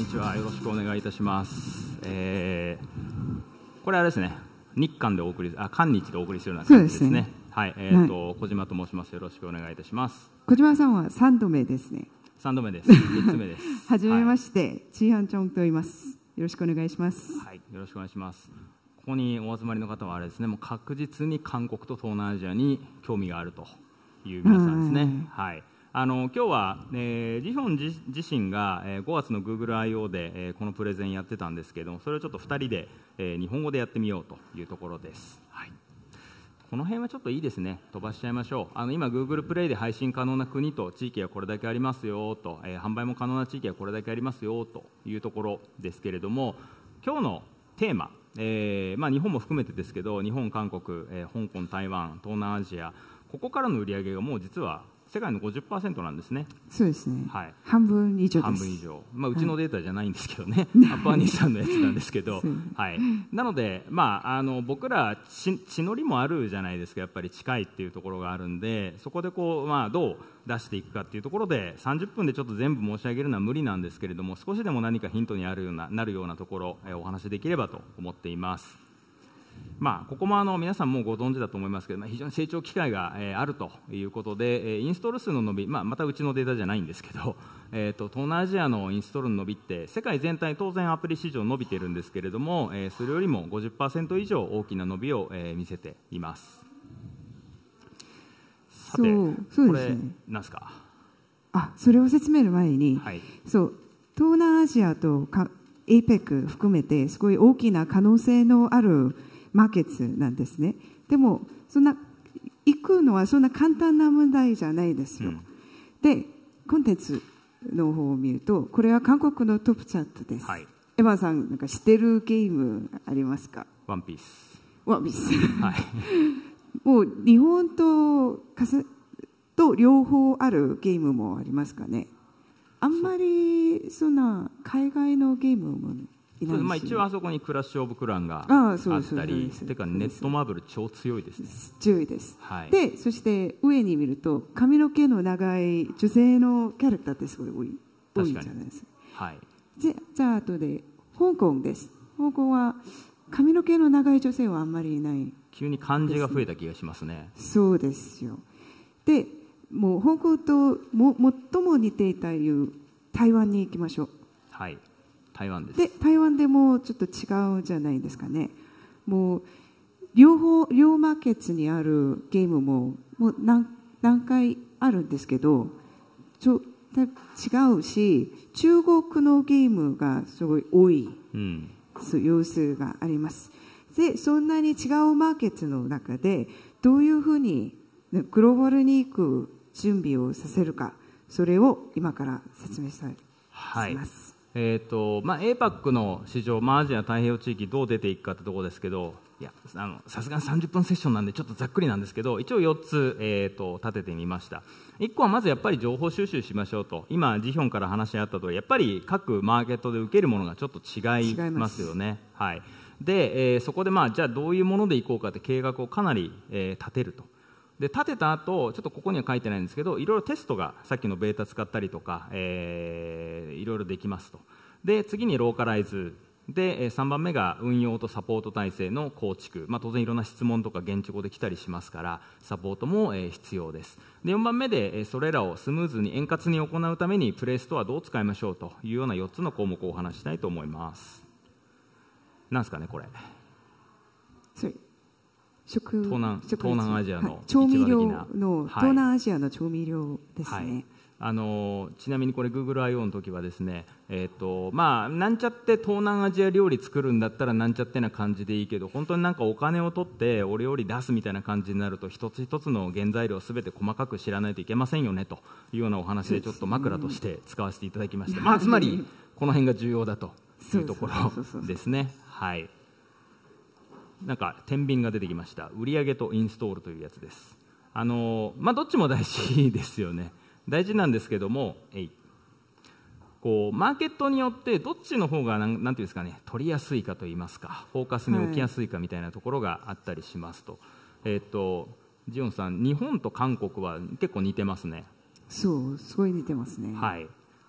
にちは。よろしくお願いいたします、えーこれはですね。日韓でお送りあ韓日でお送りするような感じですね。ねはい。えーと小島と申します。よろしくお願いいたします。小島さんは3度目ですね。3度目です。3つ目です。はじめましして、チーハンチョンと言います。よろしくお願いします。はい、よろしくお願いします。ここにお集まりの方はあれですね。もう確実に韓国と東南アジアに興味があるという皆さんですね、はいあの今日は、えージヒョン自自身が、えー5月の GoogleIO で、えーこのプレゼンやってたんですけどもそれをちょっと2人で、えー日本語でやってみようというところです、はい、この辺はちょっといいですね。飛ばしちゃいましょう。あの今 Google プレイで配信可能な国と地域はこれだけありますよと、えー販売も可能な地域はこれだけありますよというところですけれども今日のテーマ、えーまあ、日本も含めてですけど日本、韓国、えー香港、台湾東南アジアここからの売り上げがもう実は世界の50%なんですね、そうですね。はい、半分以上です。半分以上、まあ、うちのデータじゃないんですけどね、アッパーニーさんのやつなんですけど。はい、なので、まあ、あの僕ら血、血のりもあるじゃないですか、やっぱり近いっていうところがあるんで、そこでこう、まあ、どう出していくかっていうところで、30分でちょっと全部申し上げるのは無理なんですけれども、少しでも何かヒントになるようななるようなところ、えーお話しできればと思っています。まあ、ここもあの皆さんもうご存知だと思いますけど、まあ、非常に成長機会が、えーあるということで、えーインストール数の伸び、まあ、またうちのデータじゃないんですけど、えー、と東南アジアのインストールの伸びって世界全体当然アプリ市場伸びてるんですけれども、えーそれよりも50%以上大きな伸びを、えー見せています。さてそうそうですね。これなんですか？あ、それを説明の前に、はい。そう、東南アジアとか APEC 含めて、すごい大きな可能性のあるマーケットなんですね。でも、そんな、行くのはそんな簡単な問題じゃないですよ。うんで、コンテンツの方を見ると、これは韓国のトップチャートです。はいエヴァさん、なんか知ってるゲームありますかワンピースワンピース。はいもう日本とかすと両方あるゲームもありますかね。あんまりそんな海外のゲームも。まあ、一応あそこにクラッシュ・オブ・クランがあああそうですったりてかネットマーブル超強いですね強いです。はいで、そして上に見ると髪の毛の長い女性のキャラクターってすごい多い多いじゃないですか。はいじゃじゃあ後で香港です。香港は髪の毛の長い女性はあんまりいない。急に漢字が増えた気がしますねそうですよ。で、もう香港とも最も似ていたいう台湾に行きましょう。はい台湾ですで、台湾でもちょっと違うじゃないですかね。もう両方両マーケットにあるゲームももう何何回あるんですけど、ちょだ違うし、中国のゲームがすごい多い。うんそう様子があります。で、そんなに違うマーケットの中で、どういうふうにねグローバルに行く準備をさせるか、それを今から説明したいはいします。えーとまあ、APAC の市場、まあ、アジア太平洋地域どう出ていくかってところですけどさすがに30分セッションなんでちょっとざっくりなんですけど一応4つ、えー、と立ててみました。1個はまずやっぱり情報収集しましょうと。今、ジヒョンから話し合ったとおりやっぱり各マーケットで受けるものがちょっと違いますよね。はい。で、えーそこで、まあ、じゃあどういうものでいこうかって計画をかなり、えー立てると。で立てた後ちょっとここには書いてないんですけどいろいろテストがさっきのベータ使ったりとか、えーいろいろできますと。で次にローカライズ。でえー3番目が運用とサポート体制の構築、まあ、当然いろんな質問とか現地語で来たりしますからサポートもえー必要です。で4番目でえーそれらをスムーズに円滑に行うためにプレイストアどう使いましょうというような4つの項目をお話ししたいと思います。なんですかねこれ。食東南食東南アジアのはい。調味料の、はい。東南アジアの調味料ですはい。ね。あのちなみにこれ GoogleIO の時はですね、えーとまあ、なんちゃって東南アジア料理作るんだったらなんちゃってな感じでいいけど本当になんかお金を取ってお料理出すみたいな感じになると一つ一つの原材料すべて細かく知らないといけませんよねというようなお話でちょっと枕として使わせていただきました、まあ、つまりこの辺が重要だというところですね。はい。なんか天秤が出てきました。売上とインストールというやつです。あのまあどっちも大事ですよね大事なんですけどもえい。こうマーケットによってどっちの方がなんなんていうんですかね取りやすいかと言いますかフォーカスに置きやすいかみたいなところがあったりしますと、えっ、とジオンさん日本と韓国は結構似てますね。そう、すごい似てますね。はい、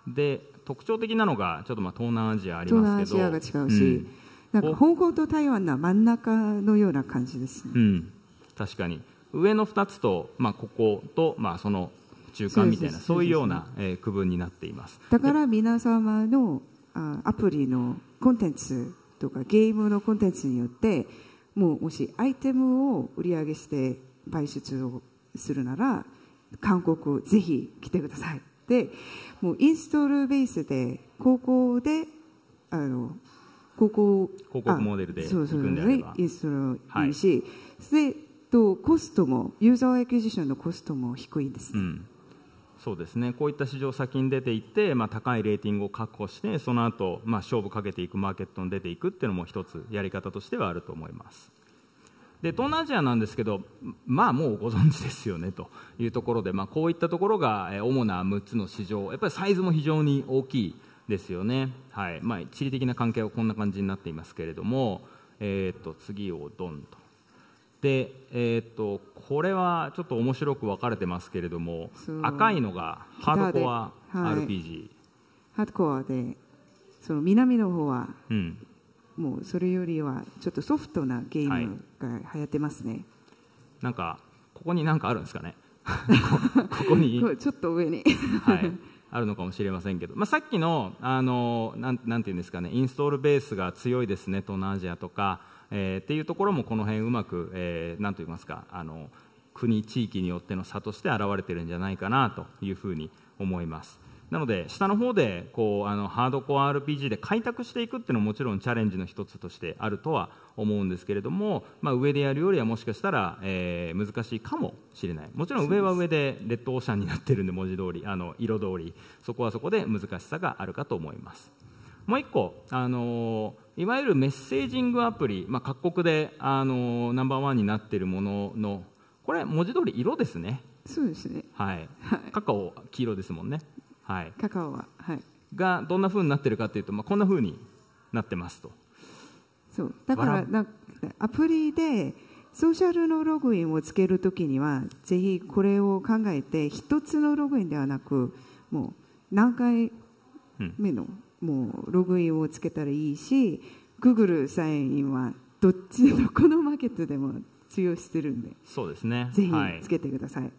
で特徴的なのがちょっとまあ東南アジアありますけど。東南アジアが違うし、うん。なんか香港と台湾の真ん中のような感じですね。うん、確かに。上の2つと、まあ、ここと、まあ、その中間みたいなそういうような、えー区分になっています。だから皆様のあアプリのコンテンツとかゲームのコンテンツによってもうもしアイテムを売り上げして売出をするなら韓国ぜひ来てください。でもうインストールベースで高校であの高校広告モデルであそうそう行くんであれば。インストールいいし、でとコストもユーザーエクジションのコストも低いです。ね、うん、そうですね。こういった市場先に出ていって、まあ、高いレーティングを確保してその後、まあ勝負かけていくマーケットに出ていくっていうのも一つやり方としてはあると思います。で東南アジアなんですけど、まあ、もうご存知ですよねというところで、まあ、こういったところが主な6つの市場。やっぱりサイズも非常に大きいですよね、はい。まあ、地理的な関係はこんな感じになっていますけれども、えー、と次をドンと。で、えー、とこれはちょっと面白く分かれてますけれども赤いのがハードコアギターではい。RPG、ハードコアでその南の方はうん、もうそれよりはちょっとソフトなゲームが流行ってますね、なんかここに何かあるんですかね？こ ここに ちょっと上に。はい、あるのかもしれませんけど、まあ、さっきのあのなんなんていうんですかね？インストールベースが強いですね東南アジアとか、えーっていうところもこの辺うまく、えーなんと言いますかあの国地域によっての差として現れてるんじゃないかなというふうに思います。なので下の方でこうあのハードコア RPG で開拓していくっていうのももちろんチャレンジの一つとしてあるとは思うんですけれども、まあ、上でやるよりはもしかしたら、えー難しいかもしれない。もちろん上は上でレッドオーシャンになってるんで文字通りあの色通りそこはそこで難しさがあるかと思いますもう一個、あのーいわゆるメッセージングアプリ、まあ、各国で、あのーナンバーワンになっているもののこれ文字通り色ですね。そうですね。はい、カカオ黄色ですもんね、はい、カカオははい。がどんな風になってるかというと、まあ、こんな風になってますと。そう。だからなアプリでソーシャルのログインをつけるときにはぜひこれを考えて一つのログインではなくもう何回目の、もうログインをつけたらいいし Google サインインはどっち どこのマーケットでも通用してるんでそうですね。ぜひはいつけてください、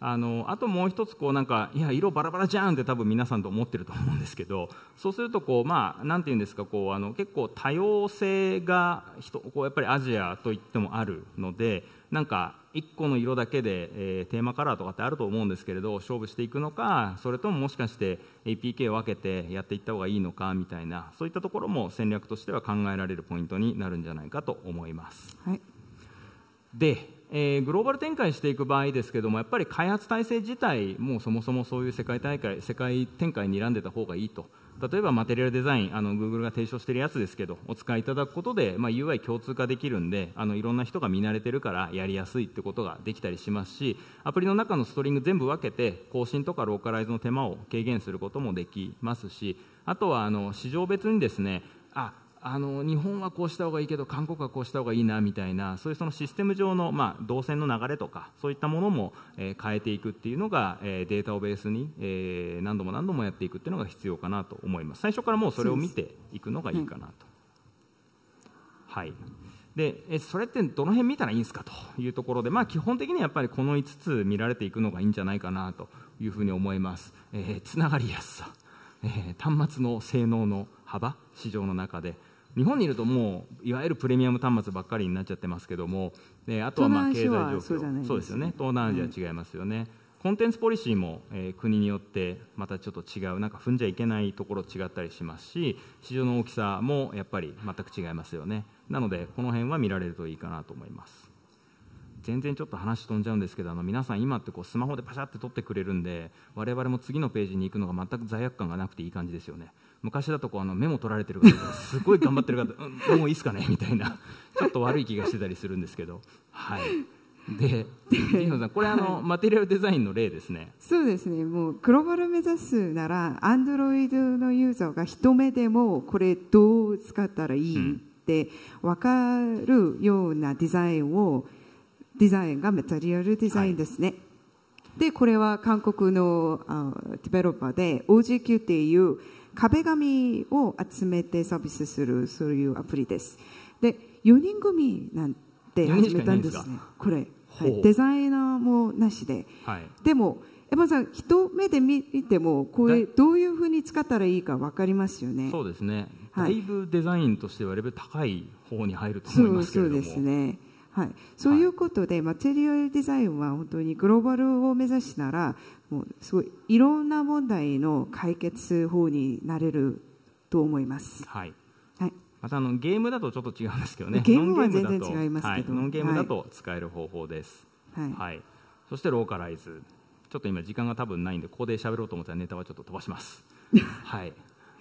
あのあともう一つこうなんかいや色バラバラじゃんって多分皆さんと思ってると思うんですけどそうするとこうまあなんていうんですかこうあの結構多様性が人こうやっぱりアジアといってもあるのでなんか一個の色だけで、えーテーマカラーとかってあると思うんですけれど勝負していくのかそれとももしかして APK を分けてやっていった方がいいのかみたいなそういったところも戦略としては考えられるポイントになるんじゃないかと思います。はいで、えーグローバル展開していく場合ですけどもやっぱり開発体制自体もうそもそもそういう世界大会世界展開にらんでた方がいいと。例えばマテリアルデザインあの Google が提唱しているやつですけどお使いいただくことで、まあ、UI 共通化できるんであのいろんな人が見慣れてるからやりやすいってことができたりしますしアプリの中のストリング全部分けて更新とかローカライズの手間を軽減することもできますしあとはあの市場別にですねああの日本はこうした方がいいけど韓国はこうした方がいいなみたいなそういうそのシステム上の、まあ、動線の流れとかそういったものも、えー変えていくっていうのが、えーデータをベースに、えー何度も何度もやっていくっていうのが必要かなと思います。最初からもうそれを見ていくのがいいかなと。はい。でえそれってどの辺見たらいいんですかというところで、まあ、基本的にはやっぱりこの5つ見られていくのがいいんじゃないかなというふうに思います、えーつながりやすさ、えー端末の性能の幅市場の中で。日本にいるともういわゆるプレミアム端末ばっかりになっちゃってますけどもであとはまあ経済状況。東南アジアはそうですよね。東南アジアは違いますよね、コンテンツポリシーも、えー国によってまたちょっと違うなんか踏んじゃいけないところ違ったりしますし市場の大きさもやっぱり全く違いますよね。なのでこの辺は見られるといいかなと思います。全然ちょっと話飛んじゃうんですけどあの皆さん今ってこうスマホでパシャって撮ってくれるんで我々も次のページに行くのが全く罪悪感がなくていい感じですよね昔だとこうあのメモ取られてる方がすごい頑張ってる方、うん、もういいですかねみたいな。ちょっと悪い気がしてたりするんですけど。はい。でジノさんこれあのマテリアルデザインの例ですね。そうですね。もうグローバル目指すなら Android のユーザーが一目でもこれどう使ったらいいって分かるようなデザインをデザインがマテリアルデザインですね、でこれは韓国のあデベロッパーで OGQ っていう壁紙を集めてサービスするそういうアプリです。で4人組なんて始めたんですね。これ、はい、デザイナーもなしで。はい。でもエマさん一目で見てもこれどういうふうに使ったらいいか分かりますよね。そうですね、はい。だいぶデザインとしてはレベル高い方に入るとそう思いますけれども。そうですね。はい、そういうことで、マテリアルデザインは本当にグローバルを目指しならもうすごいいろんな問題の解決法になれると思います。はい。はい、またあのゲームだとちょっと違うんですけどね。ゲームは全然違いますけど。はい。ノンゲームだと使える方法です、はい。はい。そしてローカライズ。ちょっと今時間が多分ないんでここで喋ろうと思ったネタはちょっと飛ばします。はい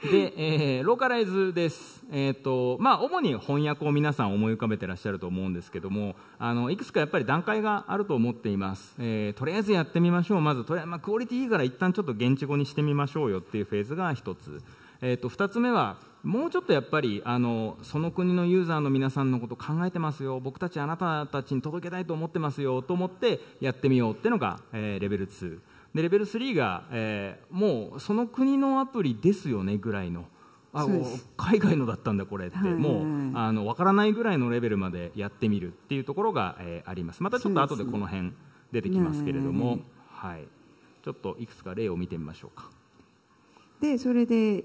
で、えーローカライズです、えーとまあ、主に翻訳を皆さん思い浮かべてらっしゃると思うんですけどもあのいくつかやっぱり段階があると思っています、えーとりあえずやってみましょう。まずとりあえず、まあ、クオリティいいから一旦ちょっと現地語にしてみましょうよっていうフェーズが一つ、えー、と2つ目はもうちょっとやっぱりあのその国のユーザーの皆さんのこと考えてますよ。僕たちあなたたちに届けたいと思ってますよ。と思ってやってみようっていうのが、えーレベル2でレベル3が、えーもうその国のアプリですよねぐらいの。あ海外のだったんだこれって、はい。はいはいもうあの分からないぐらいのレベルまでやってみるっていうところが、えーあります。またちょっと後でこの辺出てきますけれども、はい、ちょっといくつか例を見てみましょうか。でそれで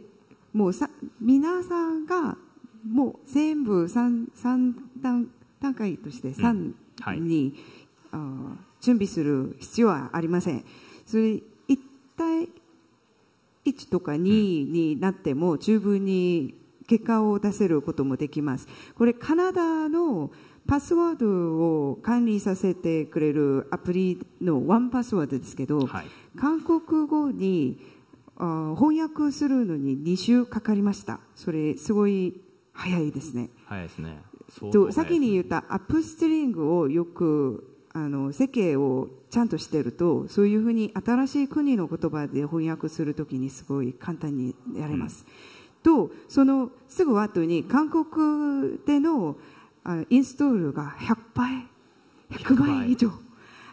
もうさ皆さんがもう全部 3, 三段段階として3はい。に、あー準備する必要はありません。それ一体1とか2になっても十分に結果を出せることもできます。これカナダのパスワードを管理させてくれるアプリのワンパスワードですけど、はい韓国語にあ翻訳するのに2週かかりました。それすごい早いですね。早いですねす先に言ったアップストリングをよくあの設計をちゃんとしてるとそういうふうに新しい国の言葉で翻訳するときにすごい簡単にやれます。とそのすぐ後に韓国でのあインストールが100倍100倍以上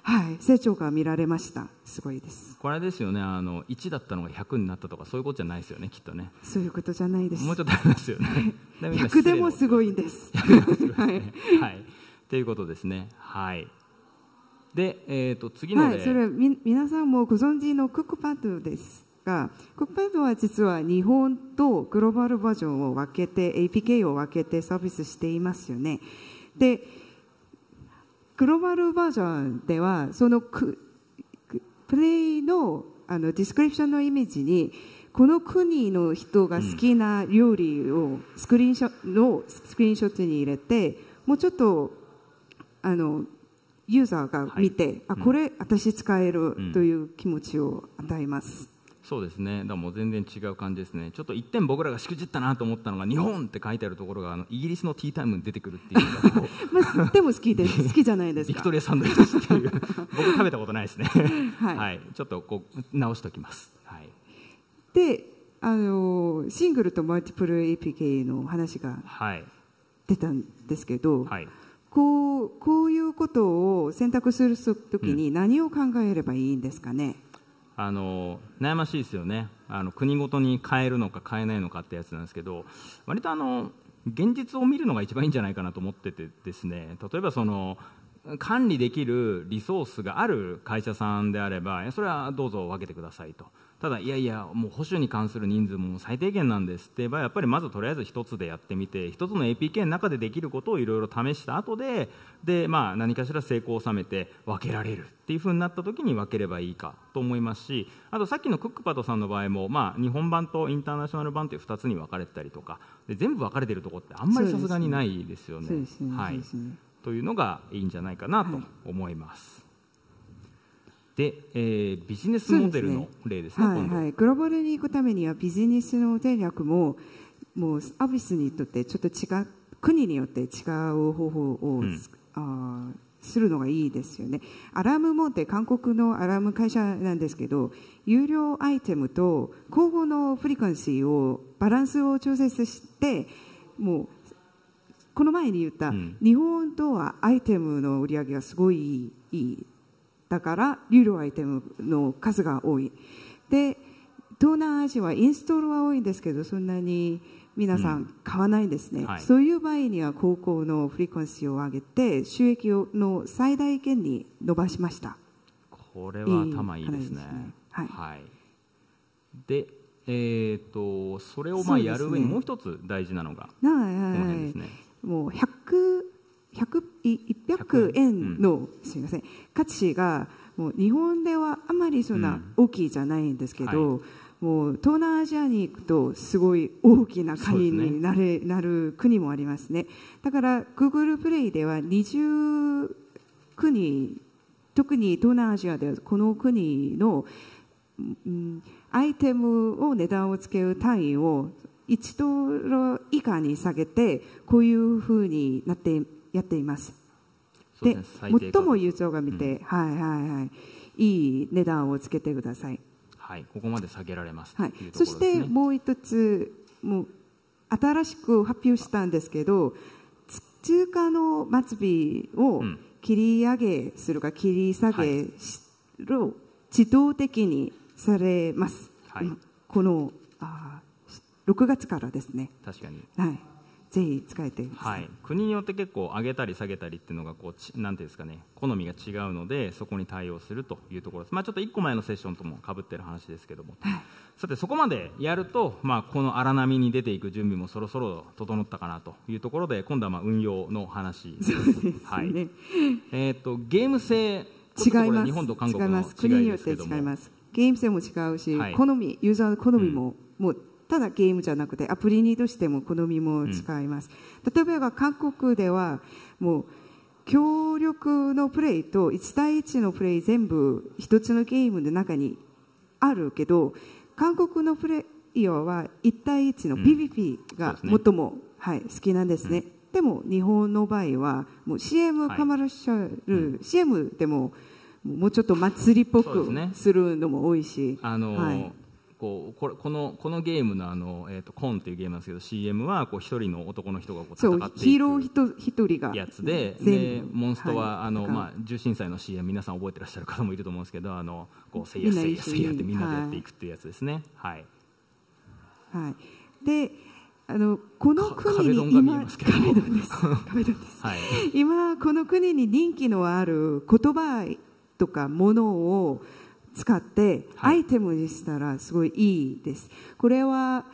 はい、成長が見られました。すごいです。これですよね。あの1だったのが100になったとかそういうことじゃないですよねきっとね。そういうことじゃないです。もうちょっとありますよね。でも今100でもすごいいです。はい、はい、ということですね。はいで、えー、と次の、はい、それみ皆さんもご存知のクックパッドですがクックパッドは実は日本とグローバルバージョンを分けて APK を分けてサービスしていますよね。でグローバルバージョンではそのプレイのあのディスクリプションのイメージにこの国の人が好きな料理をスクリーンショのスクリーンショットに入れてもうちょっとあのユーザーが見て、はい。うん。あこれ私使えうんるという気持ちを与えます、そうですね。だからもう全然違う感じですね。ちょっと一点僕らがしくじったなと思ったのが日本って書いてあるところがあのイギリスのティータイムに出てくるっていう。の まあ、でも好きです 好きじゃないですか。ビクトリアサンドイッチっていう。僕食べたことないですね。はい。ちょっとこう直しておきます。はい。であのシングルとマルティプル APK の話がはい。出たんですけど、はいこうこういうことを選択するときに何を考えればいいんですかね、あの悩ましいですよね。あの国ごとに変えるのか変えないのかってやつなんですけど割とあの現実を見るのが一番いいんじゃないかなと思っててですね。例えばその管理できるリソースがある会社さんであればそれはどうぞ分けてくださいとただいやいやもう保守に関する人数も最低限なんですって言えばやっぱりまずとりあえず一つでやってみて一つの APK の中でできることをいろいろ試した後でで、まあ、何かしら成功を収めて分けられるっていうふうになった時に分ければいいかと思いますしあとさっきのクックパッドさんの場合も、まあ、日本版とインターナショナル版という2つに分かれてたりとかで全部分かれてるところってあんまりさすがにないですよね。そうですねはいねというのがいいんじゃないかなと思います。で、えービジネスモデルの例ですね、はい今度。はい、グローバルに行くためにはビジネスの戦略ももうサービスにとってちょっと違う国によって違う方法を、うん。あーするのがいいですよね。アラームもって韓国のアラーム会社なんですけど有料アイテムと交互のフリクエンシーをバランスを調節してもうこの前に言った、うん。日本とはアイテムの売り上げがすごいいいだから流量アイテムの数が多い。で東南アジアはインストールは多いんですけどそんなに皆さん買わないんですね、うんはい。そういう場合には高校のフリークエンシーを上げて収益をの最大限に伸ばしました。これは頭いいですね。いいはい。でえー、とそれをまあやる上にもう一つ大事なのがなこの辺ですね、もう100 100い100円の、すみません。価値がもう日本ではあまりそんうなん。大きいじゃないんですけど、もう東南アジアに行くとすごい大きな会員になれ、なる国もありますね。だから Google プレイでは20国特に東南アジアではこの国の、うん、アイテムを値段をつける単位を1ドル以下に下げてこういうふうになってやっています。でね最もユーザーが見て、はいはいはい。いい値段をつけてください、はい、ここまで下げられます。はい。そしてもう一つもう新しく発表したんですけどつ通貨の末尾をうん。切り上げするか切り下はげしろ自動的にされます、はい。うんこのあー6月からですね、確かに。はい、ぜひ使えてはい、国によって結構上げたり下げたりっていうのがこうちなんていうんですかね。好みが違うのでそこに対応するというところです、まあ、ちょっと1個前のセッションともかぶってる話ですけども、さてそこまでやると、まあ、この荒波に出ていく準備もそろそろ整ったかなというところで今度はまあ運用の話です。はい。ねえー、とゲーム性違います。日本と韓国の違います。国違いによって違います。ゲーム性も違うし、はい。好みユーザーの好みも、もうただゲームじゃなくてアプリにとしても好みも違います、例えば韓国ではもう協力のプレイと1対1のプレイ全部一つのゲームの中にあるけど韓国のプレイヤーは1対1のうん PVP がそうですね最も、はい、好きなんですね、でも日本の場合はもう CM はい。カマラシャル、CM でももうちょっと祭りっぽくするのも多いし、あのはいこうこれこのこのゲームのあの、えー、とコンっていうゲームなんですけど CM はこう一人の男の人がこう戦ってヒーロー一一人が。やつで全で部。モンストは、はい。あのまあ、重心祭の CM 皆さん覚えてらっしゃる方もいると思うんですけどあのこうせいやせいやせいやってみんなでやっていくっていうやつですね。はい。はい、であのこのか国に壁ドンです。壁ドンです。はい。今この国に人気のある言葉とかものを使ってはい。アイテムにしたらすごいいいです、これは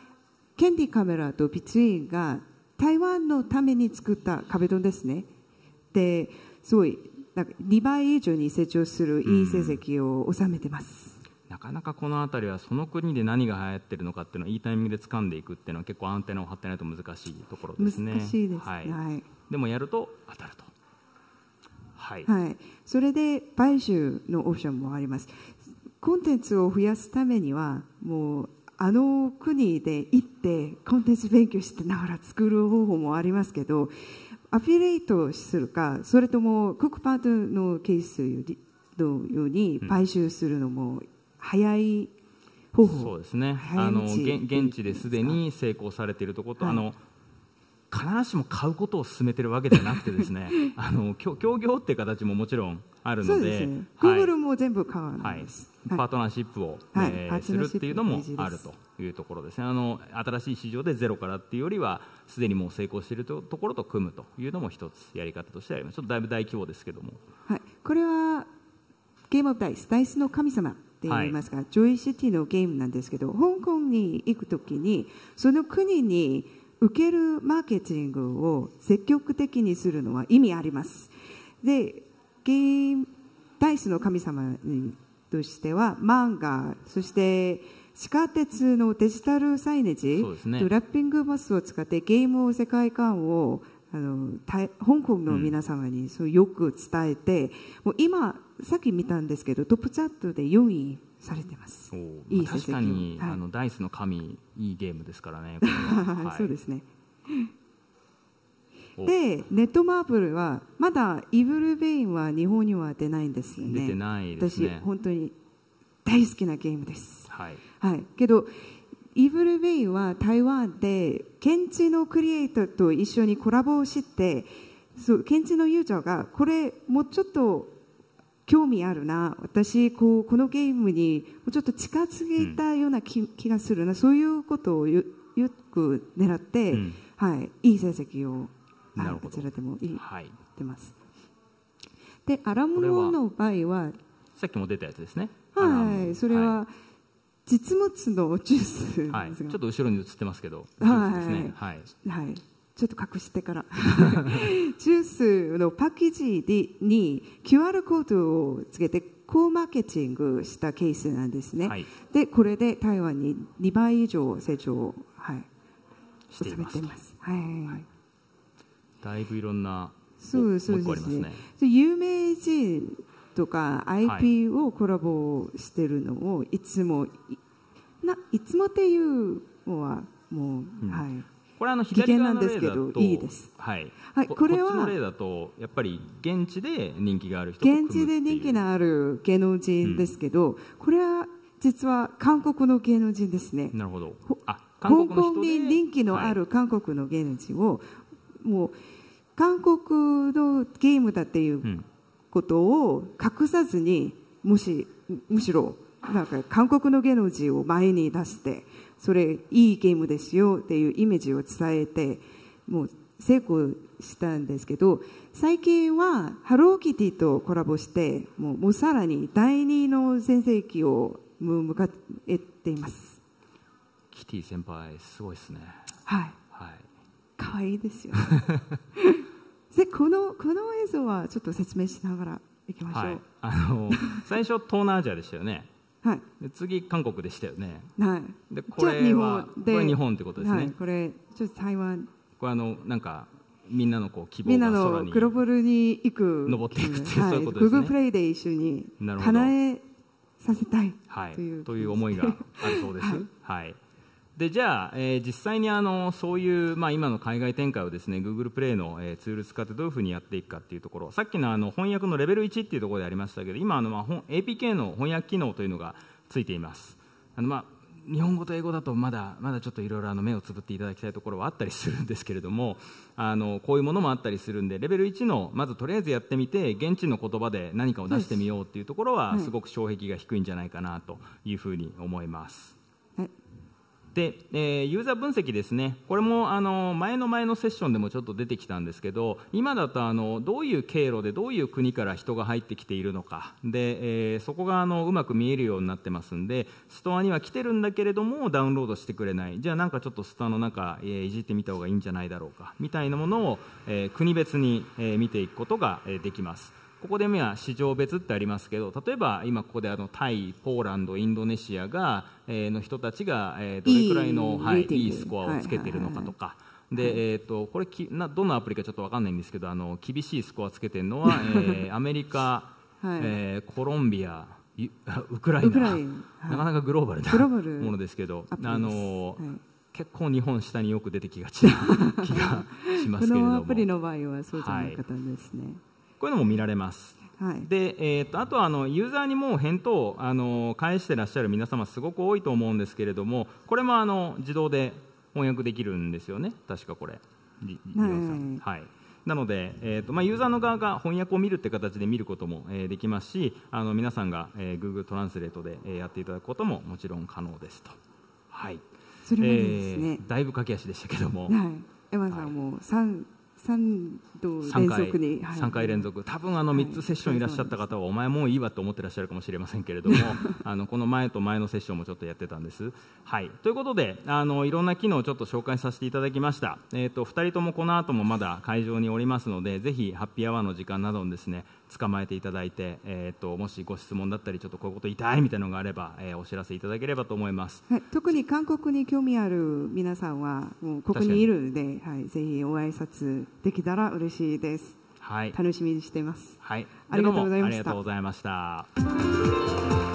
ケンディカメラとビツインが台湾のために作った壁ドンですね。ですごいなんか2倍以上に成長するいい成績を収めてます、なかなかこの辺りはその国で何が流行ってるのかっていうのをいいタイミングで掴んでいくっていうのは結構アンテナを張ってないと難しいところですね。難しいですね、はい。はい。でもやると当たると。はい、はい、それで買収のオプションもありますコンテンツを増やすためにはもうあの国で行ってコンテンツ勉強してながら作る方法もありますけどアフィリエイトするかそれともクックパートのケースのように買収するのも早い方法、そうですね。早あの現地ですでに成功されているところと、はい。あの必ずしも買うことを進めているわけではなくてですね あの協協業っていう形ももちろんあるのでですね、はい。Google も全部買わなはい。い。です、パートナーシップを、はい。するっていうのもあるというところですね。あの新しい市場でゼロからっていうよりはすでにもう成功しているとところと組むというのも一つやり方としてあります。ちょっとだいぶ大規模ですけども。はい、これはゲームオブダイス、ダイスの神様って言いますが、ジョイシティのゲームなんですけど、香港に行くときに、その国に受けるマーケティングを積極的にするのは意味あります。で、ゲーム、ダイスの神様にとしては、漫画、そして地下鉄のデジタルサイネージ、そうですねとラッピングバスを使ってゲームを世界観をあのた香港の皆様にそうよく伝えて、もう今さっき見たんですけどトップチャットで4位されてます。確かに、はいあのダイスの神いいゲームですからね ははいそうですね。おで、ネットマーブルはまだイブルベインは日本には出ないんですよね。出てないですね私本当に大好きなゲームです。はいはい。けどイブルベインは台湾で現地のクリエイターと一緒にコラボをして、そう現地のユーザーがこれもうちょっと興味あるな。私こうこのゲームにもうちょっと近づいたような気,、気がするな。そういうことをよよく狙って、うん。はい、いい成績をなるこちらでもいいはい。出ます。でアラモノの場合はさっきも出たやつですね。はい。それは実物のジュースですが、はい、ちょっと後ろに映ってますけど、はい。ジュースですね。はい。はい、ちょっと隠してから。ジュースのパッケージでに QR コードをつけてコーマーケティングしたケースなんですね、はい。でこれで台湾に2倍以上成長を、はい、していますています。はい、だいぶいろんなそうそうですね。ね。で有名人とか IP をコラボしてるのをいつもいないつもっていうのはもう、うん。はいこれあの危険なんですけどいいです。はい、はいここれはこっちの例だとやっぱり現地で人気がある人現地で人気のある芸能人ですけど、これは実は韓国の芸能人ですね。なるほど。ほあ香韓国の港に人気のある韓国の芸能人を、もう韓国のゲームだっていはい、ううん。ことを隠さずにむしむしろなんか韓国の芸能人を前に出してそれいいゲームですよっていうイメージを伝えてもう成功したんですけど最近はハローキティとコラボしてもうもうさらに第二の全盛期を迎えています。キティ先輩すごいですね。はい。はい。可愛いですよ でこのこの映像はちょっと説明しながらいきましょう。はい、あの最初東南アジアでしたよねはい。で次韓国でしたよね。はい。でこれは本で。これ日本ってことですね、はい、これちょっと台湾。これあのなんかみんなのこう希望みんなが空にのグローバルに行く。登っていくっていうはそういうことですね。Google プレイで一緒に叶えさせたい。はい、という。という思いがあるそうです。はい。はい。でじゃあ、えー実際にあのそういう、まあ、今の海外展開をですね Google プレイの、えーツール使ってどういうふうにやっていくかっていうところさっきのあの翻訳のレベル1っていうところでありましたけど今あの、まあ、本 APK の翻訳機能というのがついています。あの、まあ、日本語と英語だとまだまだちょっといろいろあの目をつぶっていただきたいところはあったりするんですけれどもあのこういうものもあったりするんでレベル1のまずとりあえずやってみて現地の言葉で何かを出してみようっていうところははい。すごく障壁が低いんじゃないかなというふうに思います。で、えーユーザー分析ですね、これもあの前の前のセッションでもちょっと出てきたんですけど、今だとあのどういう経路でどういう国から人が入ってきているのか、でえーそこがあのうまく見えるようになってますんで、ストアには来てるんだけれども、ダウンロードしてくれない、じゃあなんかちょっとストアの中、えーいじってみた方がいいんじゃないだろうか、みたいなものを、えー国別に、えー見ていくことが、えできます。ここで今、市場別ってありますけど、例えば今ここであのタイ、ポーランド、インドネシアが、えーの人たちが、えーどれくらいのいいはい、いいスコアをつけているのかとか、で、えー、とこれきな、どのアプリかちょっと分かんないんですけど、あの厳しいスコアつけてるのは、えーアメリカ、はい。えーコロンビア、ゆ ウクライナ。はい。なかなかグローバルなグローバルものですけど、あのーはい。結構日本下によく出てきがちな気がしますこけれども。のアプリの場合はそうじゃなかったんですねこういうのも見られます。はい、で、えー、とあとはあのユーザーにもう返答あの返してらっしゃる皆様すごく多いと思うんですけれどもこれもあの自動で翻訳できるんですよね。確かこれ。はい。なので、えーとまあ、ユーザーの側が翻訳を見るって形で見ることも、えーできますしあの皆さんが、えー Google トランスレートで、えーやっていただくことももちろん可能ですと、はい。それまでですね。えー、だいぶ駆け足でしたけども、はい、エマさんも三三度3連回続に、はい三回連続多分あの3つセッションいらっしゃった方はお前もういいわと思ってらっしゃるかもしれませんけれどもあのこの前と前のセッションもちょっとやってたんです。はい、ということであのいろんな機能をちょっと紹介させていただきました、えー、と2人ともこの後もまだ会場におりますのでぜひハッピーアワーの時間などにですね捕まえていただいて、えー、ともしご質問だったりちょっとこういうこと言いたいみたいなのがあれば、えーお知らせいただければと思います。特に韓国に興味ある皆さんはもうここにいるので、はい、ぜひお挨拶できたら嬉しいです。はい、楽しみにしています。はい、ありがとうございました。どもありがとうございました。